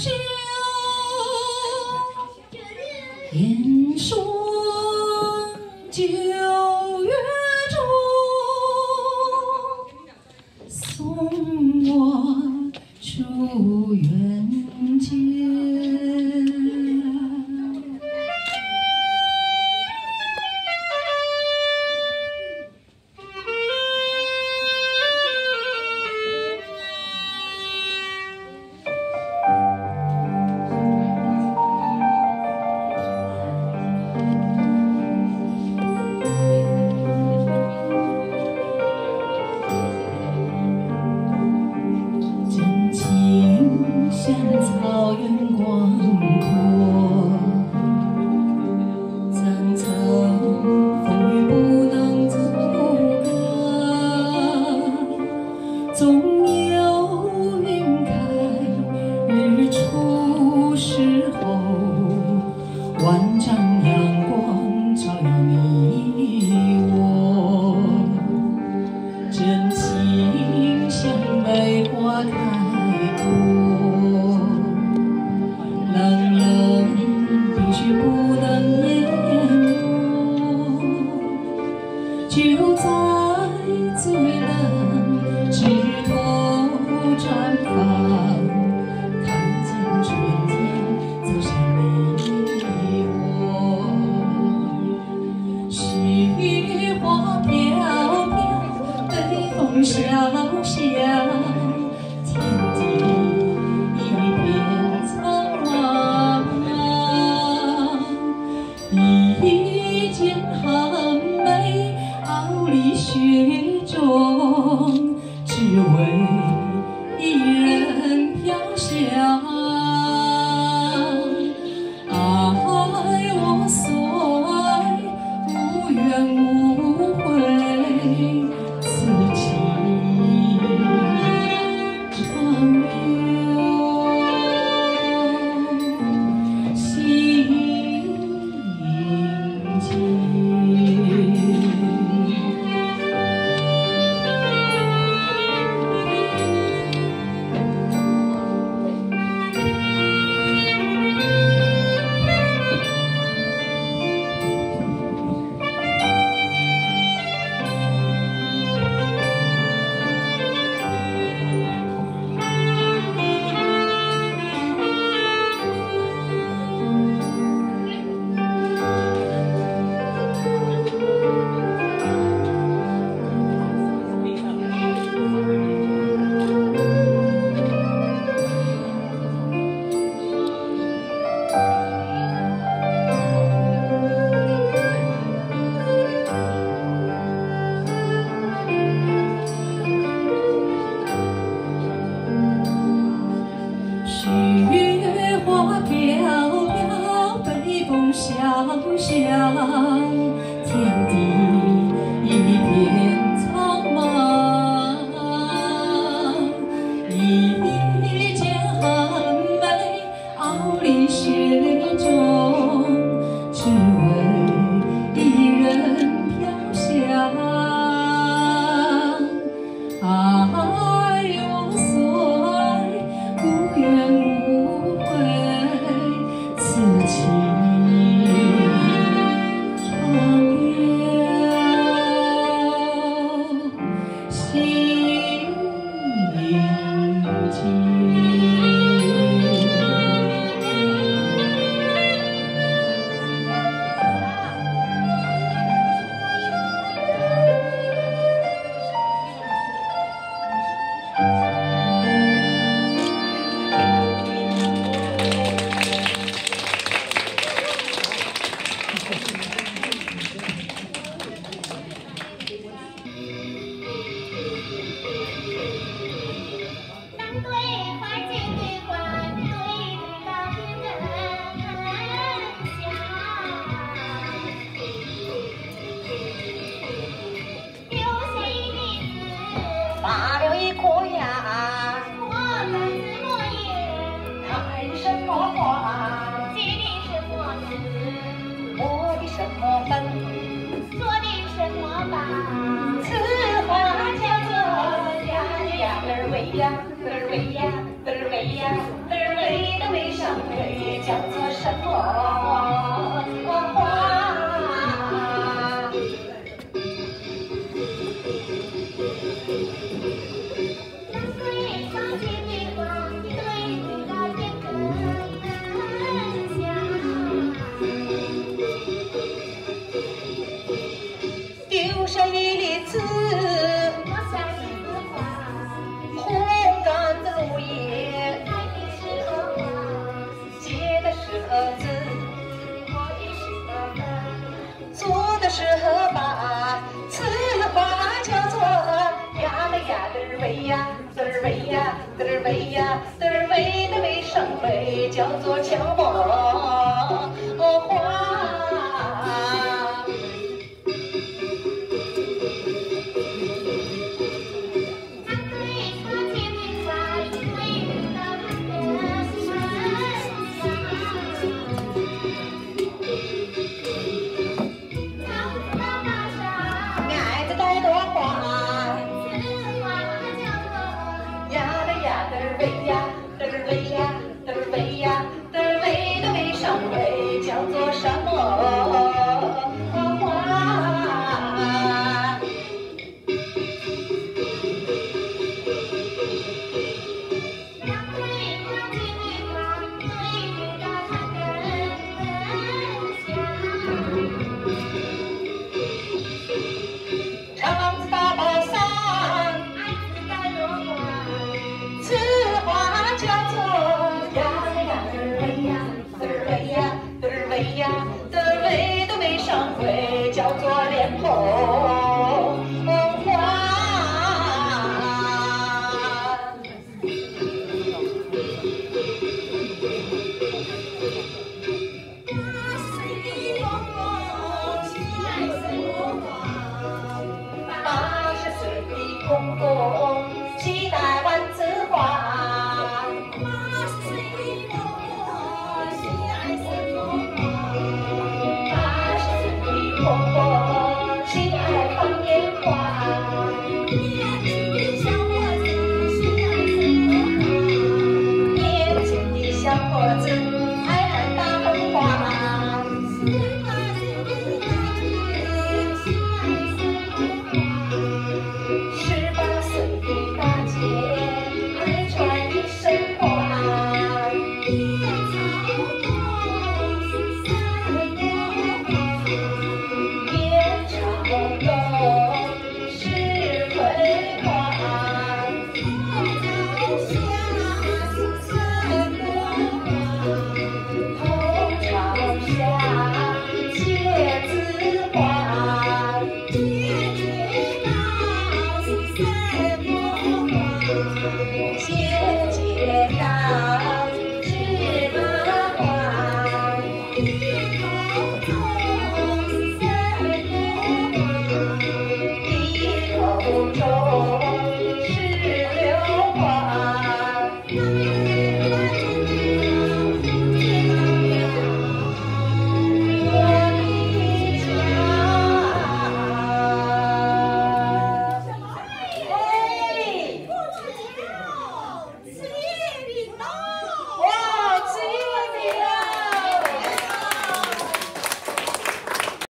双修，天双。子，得儿喂呀，得儿喂的喂声喂，叫做乔。花宝贝叫做什么？Oh, you.